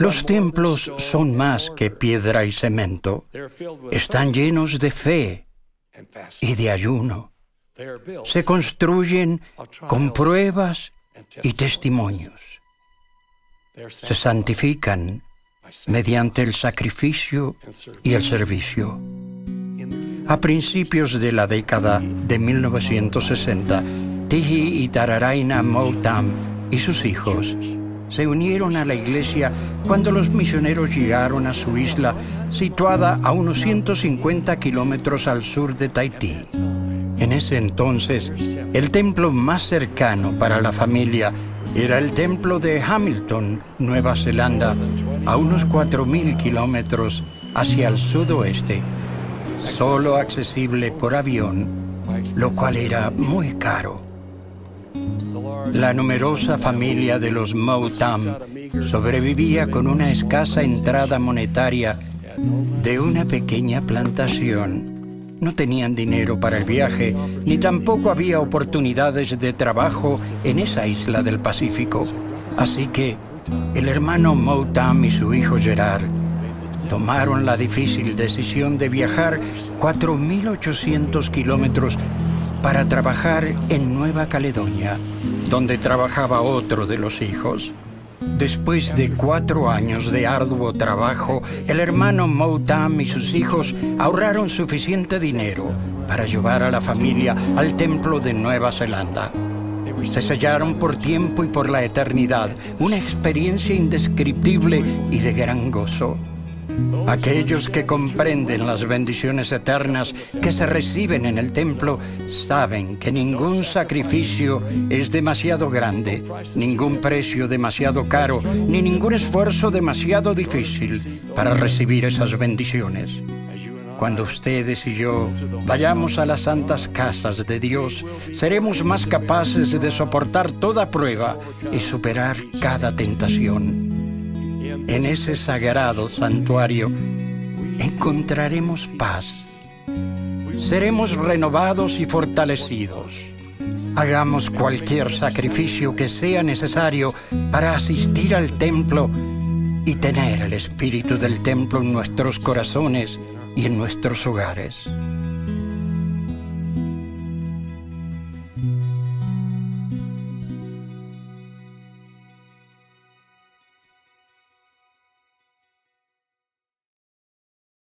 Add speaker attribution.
Speaker 1: Los templos son más que piedra y cemento. Están llenos de fe y de ayuno. Se construyen con pruebas y testimonios. Se santifican mediante el sacrificio y el servicio. A principios de la década de 1960, Tihi y Tararaina Moutam y sus hijos se unieron a la iglesia cuando los misioneros llegaron a su isla situada a unos 150 kilómetros al sur de Tahití. En ese entonces, el templo más cercano para la familia era el templo de Hamilton, Nueva Zelanda, a unos 4.000 kilómetros hacia el sudoeste, solo accesible por avión, lo cual era muy caro. La numerosa familia de los Moutam sobrevivía con una escasa entrada monetaria de una pequeña plantación. No tenían dinero para el viaje, ni tampoco había oportunidades de trabajo en esa isla del Pacífico. Así que el hermano Moutam y su hijo Gerard tomaron la difícil decisión de viajar 4.800 kilómetros para trabajar en Nueva Caledonia, donde trabajaba otro de los hijos. Después de cuatro años de arduo trabajo, el hermano Moutam y sus hijos ahorraron suficiente dinero para llevar a la familia al templo de Nueva Zelanda. Se sellaron por tiempo y por la eternidad una experiencia indescriptible y de gran gozo. Aquellos que comprenden las bendiciones eternas que se reciben en el templo saben que ningún sacrificio es demasiado grande, ningún precio demasiado caro, ni ningún esfuerzo demasiado difícil para recibir esas bendiciones. Cuando ustedes y yo vayamos a las santas casas de Dios, seremos más capaces de soportar toda prueba y superar cada tentación en ese sagrado santuario encontraremos paz. Seremos renovados y fortalecidos. Hagamos cualquier sacrificio que sea necesario para asistir al templo y tener el espíritu del templo en nuestros corazones y en nuestros hogares.